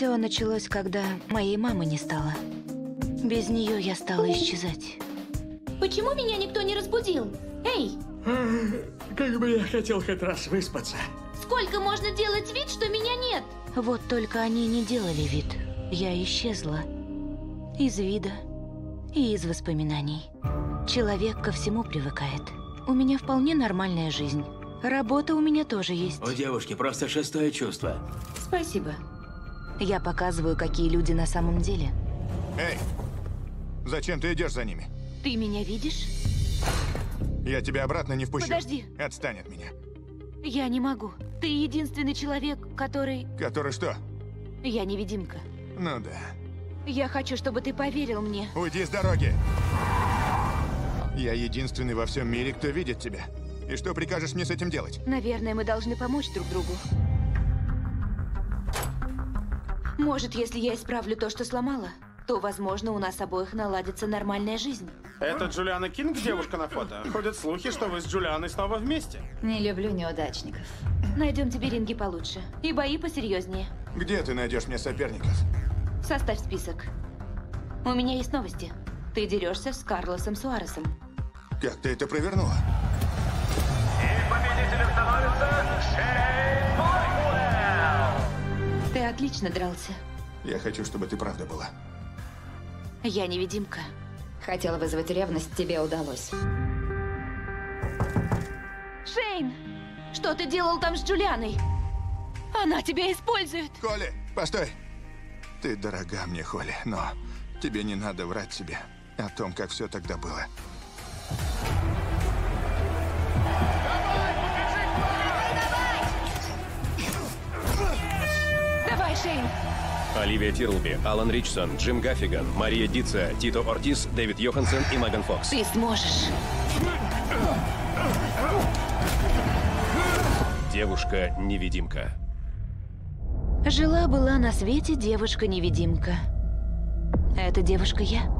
Все началось, когда моей мамы не стало. Без нее я стала исчезать. Почему меня никто не разбудил? Эй, Как бы я хотел хоть раз выспаться. сколько можно делать вид, что меня нет? Вот только они не делали вид. Я исчезла. Из вида и из воспоминаний. Человек ко всему привыкает. У меня вполне нормальная жизнь. Работа у меня тоже есть. У девушки просто шестое чувство. Спасибо. Я показываю, какие люди на самом деле. Эй, зачем ты идешь за ними? Ты меня видишь? Я тебя обратно не впущу. Подожди. Отстань от меня. Я не могу. Ты единственный человек, который... Который что? Я невидимка. Ну да. Я хочу, чтобы ты поверил мне. Уйди с дороги. Я единственный во всем мире, кто видит тебя. И что прикажешь мне с этим делать? Наверное, мы должны помочь друг другу. Может, если я исправлю то, что сломала, то, возможно, у нас обоих наладится нормальная жизнь. Это Джулиана Кинг, девушка на фото. Ходят слухи, что вы с Джулианой снова вместе. Не люблю неудачников. Найдем тебе ринги получше. И бои посерьезнее. Где ты найдешь мне соперников? Составь список. У меня есть новости. Ты дерешься с Карлосом Суаресом. Как ты это провернула? Ты отлично дрался. Я хочу, чтобы ты правда была. Я невидимка. Хотела вызвать ревность, тебе удалось. Шейн! Что ты делал там с Джулианой? Она тебя использует! Холли, постой! Ты дорога мне, Холли, но тебе не надо врать себе о том, как все тогда было. Оливия Тирлби, Алан Ричсон, Джим Гаффиган, Мария Дица, Тито Ортис, Дэвид Йоханссон и Меган Фокс. Ты сможешь. Девушка-невидимка. Жила-была на свете девушка-невидимка. Эта девушка я.